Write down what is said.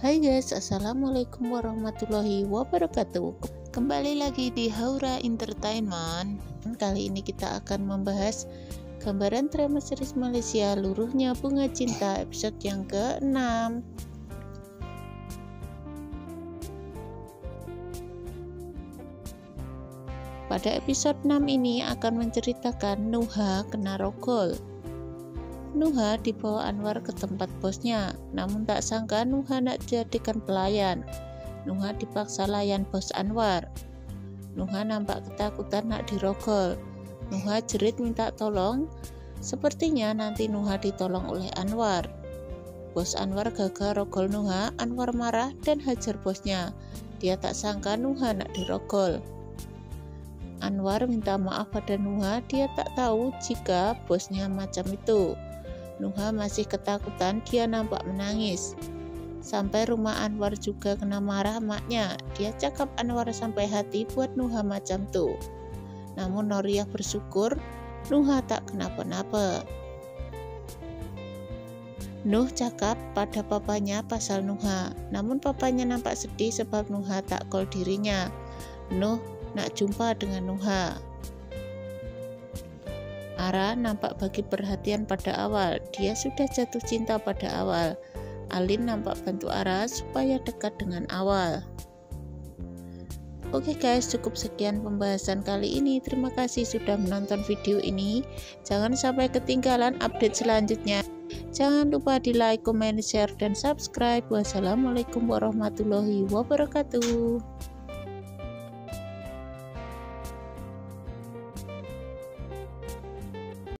Hai guys, Assalamualaikum warahmatullahi wabarakatuh. Kembali lagi di Haura Entertainment. Kali ini kita akan membahas Gambaran drama series Malaysia Luruhnya Bunga Cinta episode yang ke-6 Pada episode 6 ini akan menceritakan Nuha kena rogol Nuha dibawa Anwar ke tempat bosnya, namun tak sangka Nuha nak dijadikan pelayan. Nuha dipaksa layan bos Anwar. Nuha nampak ketakutan nak dirogol. Nuha jerit minta tolong. Sepertinya nanti Nuha ditolong oleh Anwar. Bos Anwar gagal rogol Nuha, Anwar marah dan hajar bosnya. Dia tak sangka Nuha nak dirogol. Anwar minta maaf pada Nuha, dia tak tahu jika bosnya macam itu. Nuha masih ketakutan, dia nampak menangis. Sampai rumah Anwar juga kena marah maknya. Dia cakap Anwar sampai hati buat Nuha macam tuh. Namun Noriah bersyukur Nuha tak kenapa-napa. Nuh cakap pada papanya pasal Nuha, namun papanya nampak sedih sebab Nuha tak call dirinya. Nuh nak jumpa dengan Nuha. Ara nampak bagi perhatian pada awal. Dia sudah jatuh cinta pada awal. Alin nampak bantu Ara supaya dekat dengan awal. Oke guys, cukup sekian pembahasan kali ini. Terima kasih sudah menonton video ini. Jangan sampai ketinggalan update selanjutnya. Jangan lupa di like, comment, share, dan subscribe. Wassalamualaikum warahmatullahi wabarakatuh.